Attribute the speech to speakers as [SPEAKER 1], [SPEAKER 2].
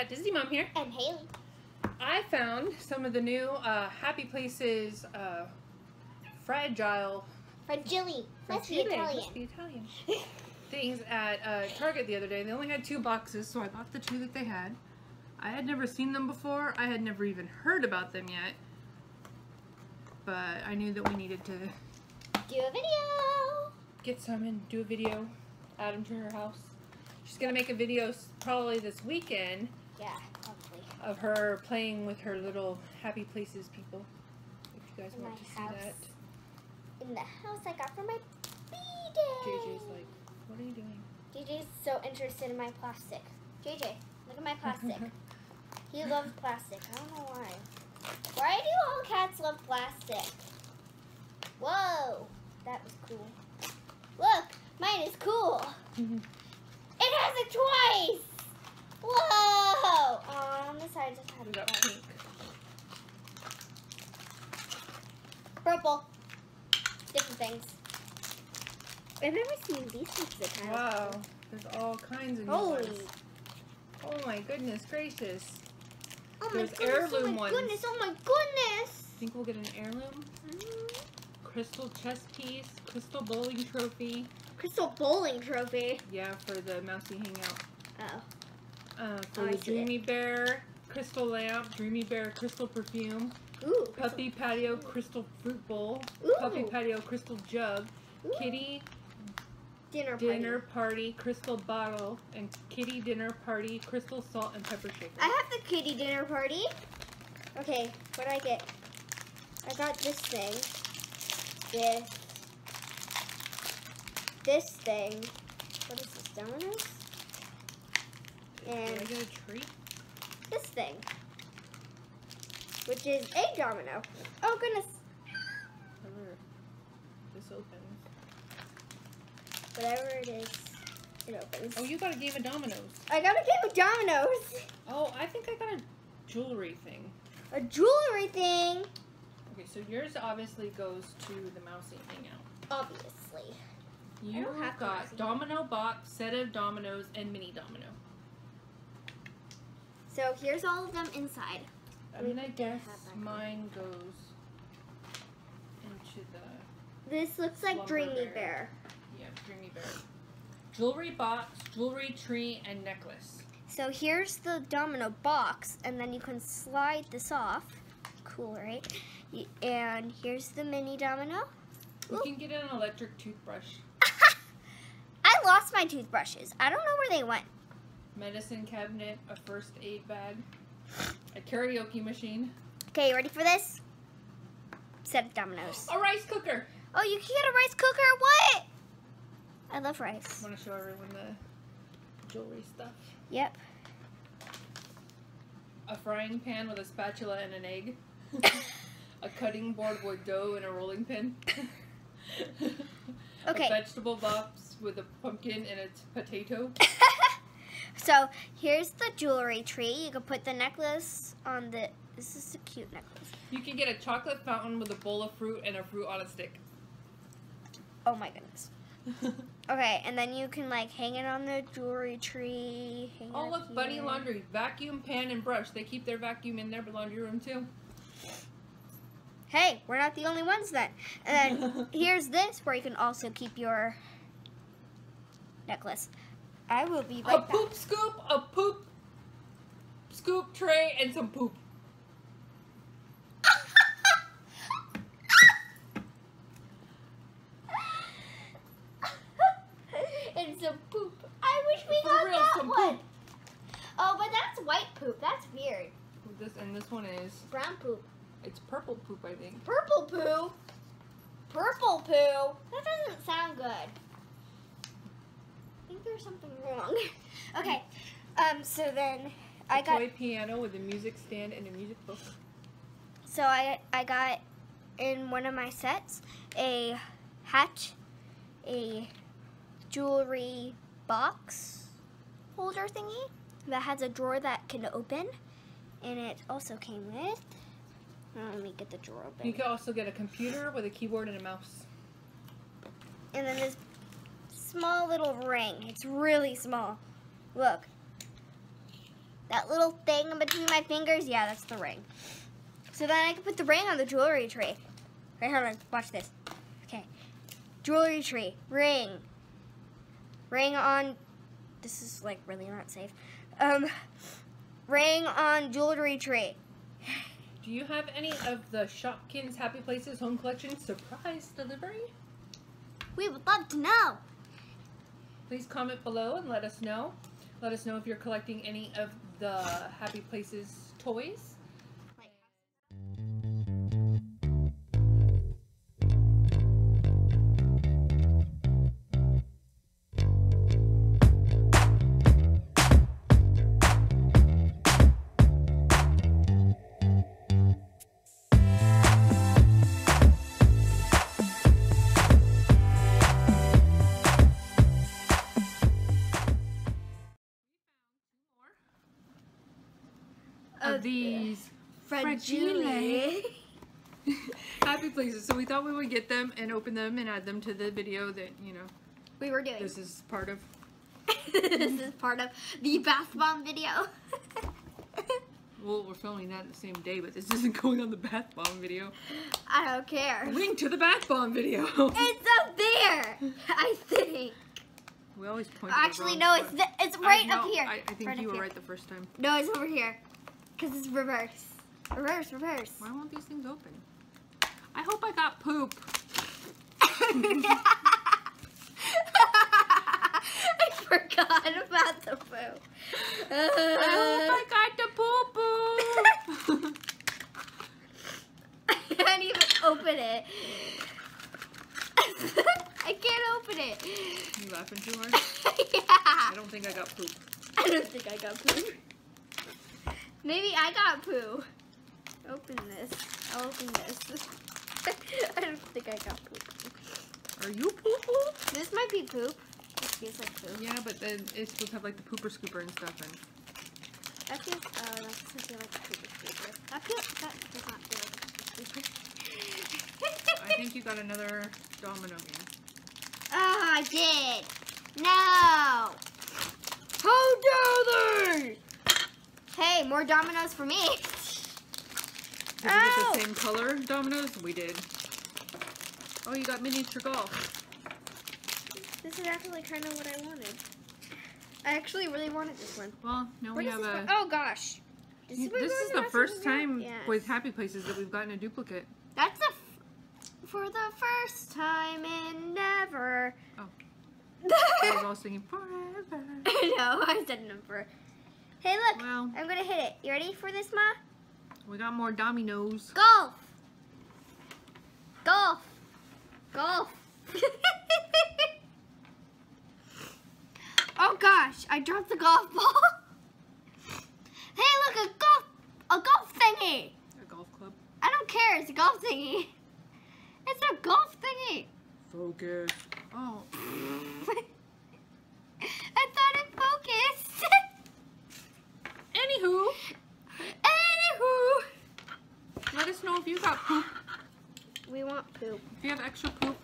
[SPEAKER 1] That Disney Mom here.
[SPEAKER 2] And Haley.
[SPEAKER 1] I found some of the new uh, Happy Places uh, fragile
[SPEAKER 2] Fragile. Let's be Italian.
[SPEAKER 1] let's be Italian things at uh, Target the other day. They only had two boxes, so I bought the two that they had. I had never seen them before. I had never even heard about them yet. But I knew that we needed to
[SPEAKER 2] Do a video.
[SPEAKER 1] get some and do a video, add them to her house. She's gonna make a video probably this weekend
[SPEAKER 2] Yeah, hopefully.
[SPEAKER 1] of her playing with her little Happy Places people. If you guys
[SPEAKER 2] In
[SPEAKER 1] want to see that.
[SPEAKER 2] In the house I got from my B-day.
[SPEAKER 1] JJ's like, what are you doing?
[SPEAKER 2] JJ's so interested in my plastic. JJ, look at my plastic. he loves plastic. I don't know why. Why do all cats love plastic? Whoa, that was cool. Look, mine is cool. Mm-hmm. It has it twice. Whoa! Oh, on the side just had
[SPEAKER 1] we
[SPEAKER 2] it
[SPEAKER 1] got pink.
[SPEAKER 2] Purple. Different things. I've never seen these types of cats.
[SPEAKER 1] Wow, there's all kinds of new
[SPEAKER 2] Holy.
[SPEAKER 1] ones. Oh my goodness gracious.
[SPEAKER 2] Oh my
[SPEAKER 1] There's
[SPEAKER 2] goodness, oh my
[SPEAKER 1] ones.
[SPEAKER 2] goodness, oh my goodness.
[SPEAKER 1] Think we'll get an heirloom?
[SPEAKER 2] Mm.
[SPEAKER 1] Crystal chess piece, crystal bowling trophy.
[SPEAKER 2] Crystal bowling trophy.
[SPEAKER 1] Yeah, for the mousy hangout.
[SPEAKER 2] Oh.
[SPEAKER 1] Uh, for
[SPEAKER 2] Oh,
[SPEAKER 1] the
[SPEAKER 2] it.
[SPEAKER 1] Dreamy Bear, crystal lamp, Dreamy Bear, crystal perfume,
[SPEAKER 2] Ooh.
[SPEAKER 1] puppy patio, crystal fruit bowl,
[SPEAKER 2] Ooh.
[SPEAKER 1] puppy patio, crystal jug,
[SPEAKER 2] Ooh.
[SPEAKER 1] kitty
[SPEAKER 2] dinner party.
[SPEAKER 1] dinner party, crystal bottle, and kitty dinner party, crystal salt and pepper shaker.
[SPEAKER 2] I have the kitty dinner party. Okay, what did I get? I got this thing. This. This thing. What is this?
[SPEAKER 1] I
[SPEAKER 2] And
[SPEAKER 1] get a treat?
[SPEAKER 2] this thing. Which is a domino. Oh goodness.
[SPEAKER 1] Whatever this opens.
[SPEAKER 2] Whatever it is, it opens.
[SPEAKER 1] Oh, you got a game of dominoes.
[SPEAKER 2] I got a game of dominoes.
[SPEAKER 1] Oh, I think I got a jewelry thing.
[SPEAKER 2] A jewelry thing.
[SPEAKER 1] Okay, so yours obviously goes to the mousy hangout.
[SPEAKER 2] Obviously.
[SPEAKER 1] You
[SPEAKER 2] have
[SPEAKER 1] got domino box, set of dominoes, and mini domino.
[SPEAKER 2] So here's all of them inside.
[SPEAKER 1] I mean, I guess mine goes into the
[SPEAKER 2] This looks like Dreamy
[SPEAKER 1] Bear.
[SPEAKER 2] Bear.
[SPEAKER 1] yeah dreamy bear. Jewelry box, jewelry tree, and necklace.
[SPEAKER 2] So here's the domino box, and then you can slide this off. Cool, right? And here's the mini domino.
[SPEAKER 1] You
[SPEAKER 2] Ooh.
[SPEAKER 1] can get an electric toothbrush,
[SPEAKER 2] I lost my toothbrushes. I don't know where they went.
[SPEAKER 1] medicine cabinet, a first aid bag, a karaoke machine,
[SPEAKER 2] Okay, you ready for this? Set of dominoes.
[SPEAKER 1] a rice cooker.
[SPEAKER 2] Oh, you can get a rice cooker? What? I love rice.
[SPEAKER 1] I want to show everyone the jewelry stuff.
[SPEAKER 2] Yep.
[SPEAKER 1] A frying pan with a spatula and an egg. a cutting board with dough and a rolling pin.
[SPEAKER 2] Okay.
[SPEAKER 1] A vegetable box with a pumpkin and a potato.
[SPEAKER 2] So here's the jewelry tree. You can put the necklace on the. This is a cute necklace.
[SPEAKER 1] You can get a chocolate fountain with a bowl of fruit and a fruit on a stick.
[SPEAKER 2] Oh my goodness. Okay, and then you can like hang it on the jewelry tree. Hang
[SPEAKER 1] oh look, Buddy
[SPEAKER 2] here.
[SPEAKER 1] Laundry, vacuum pan and brush. They keep their vacuum in their laundry room too.
[SPEAKER 2] Hey, we're not the only ones then. And then here's this where you can also keep your necklace. I will be
[SPEAKER 1] a
[SPEAKER 2] right back.
[SPEAKER 1] poop scoop, a poop scoop tray, and some poop.
[SPEAKER 2] and some poop. I wish we
[SPEAKER 1] For
[SPEAKER 2] got
[SPEAKER 1] real,
[SPEAKER 2] that one.
[SPEAKER 1] poop.
[SPEAKER 2] Oh, but that's white poop. That's weird.
[SPEAKER 1] This and this one is
[SPEAKER 2] Brown poop.
[SPEAKER 1] it's purple poop, I think.
[SPEAKER 2] Purple poo. Purple poo. That doesn't sound good. I think there's something wrong. okay. Um. So then I
[SPEAKER 1] a
[SPEAKER 2] got.
[SPEAKER 1] toy piano with a music stand and a music book.
[SPEAKER 2] So I I got in one of my sets a hat, a jewelry box holder thingy that has a drawer that can open, and it also came with. oh, let me get the drawer open.
[SPEAKER 1] You can also get a computer with a keyboard and a mouse.
[SPEAKER 2] and then this small little ring. It's really small. Look. That little thing in between my fingers, yeah, that's the ring. So then I can put the ring on the jewelry tree. Right, hold on, watch this. Okay. Jewelry tree, ring. Ring on, this is like really not safe. Um, ring on jewelry tree.
[SPEAKER 1] Do you have any of the Shopkins Happy Places Home Collection surprise delivery?
[SPEAKER 2] We would love to know.
[SPEAKER 1] Please comment below and let us know. Let us know if you're collecting any of the Happy Places toys. Of uh, these
[SPEAKER 2] fragile.
[SPEAKER 1] Happy Places. So we thought we would get them and open them and add them to the video that, you know,
[SPEAKER 2] we were doing.
[SPEAKER 1] this is part of.
[SPEAKER 2] this is part of the bath bomb video.
[SPEAKER 1] Well, we're filming that the same day, but this isn't going on the bath bomb video.
[SPEAKER 2] I don't care.
[SPEAKER 1] Link to the bath bomb video.
[SPEAKER 2] It's up there, I think.
[SPEAKER 1] we always point.
[SPEAKER 2] Actually, no, it's the, it's
[SPEAKER 1] I-
[SPEAKER 2] right
[SPEAKER 1] no,
[SPEAKER 2] up here.
[SPEAKER 1] I, I think
[SPEAKER 2] Right
[SPEAKER 1] you were
[SPEAKER 2] here.
[SPEAKER 1] right the first time.
[SPEAKER 2] No, it's over here. Because it's reverse. Reverse, reverse.
[SPEAKER 1] Why won't these things open? I hope I got poop.
[SPEAKER 2] I forgot about the poo.
[SPEAKER 1] I hope I uh. got the poo poo.
[SPEAKER 2] I can't even open it. I can't open it.
[SPEAKER 1] you laughing too hard?
[SPEAKER 2] yeah.
[SPEAKER 1] I don't think I got poop.
[SPEAKER 2] I don't think I got poo. Maybe I got poo. Open this. I'll open this. I don't think I got poop.
[SPEAKER 1] Are you poo poo?
[SPEAKER 2] This might be poop. It feels like poo.
[SPEAKER 1] Yeah, but then it's supposed to have like the pooper scooper and stuff in.
[SPEAKER 2] That feels, oh, uh, that doesn't feel like a pooper scooper. That feels, that does not feel like a pooper scooper.
[SPEAKER 1] I think you got another domino game.
[SPEAKER 2] Oh, I did. No. Hey, more dominoes for me.
[SPEAKER 1] Did you
[SPEAKER 2] Ow!
[SPEAKER 1] get the oh. same color dominoes? We did. Oh, you got miniature golf.
[SPEAKER 2] This is actually kind of what I wanted. I actually really wanted this one.
[SPEAKER 1] Well, now we have a.
[SPEAKER 2] Oh gosh. This
[SPEAKER 1] This
[SPEAKER 2] where
[SPEAKER 1] is the first time
[SPEAKER 2] Yes.
[SPEAKER 1] with Happy Places that we've gotten a duplicate.
[SPEAKER 2] That's the for the first time in never.
[SPEAKER 1] Oh. I was all singing forever.
[SPEAKER 2] know. I said number. Hey, look. I'm gonna hit it. You ready for this, Ma?
[SPEAKER 1] we got more dominoes.
[SPEAKER 2] Golf. Golf. Golf. oh gosh, I dropped the golf ball. hey, look, a golf, a golf thingy.
[SPEAKER 1] A golf club.
[SPEAKER 2] I don't care. It's a golf thingy. It's a golf thingy.
[SPEAKER 1] Focus. Oh,
[SPEAKER 2] I thought it focused.
[SPEAKER 1] Anywho,
[SPEAKER 2] Anywho,
[SPEAKER 1] let us know if you got poop.
[SPEAKER 2] we want poop.
[SPEAKER 1] If you have extra poop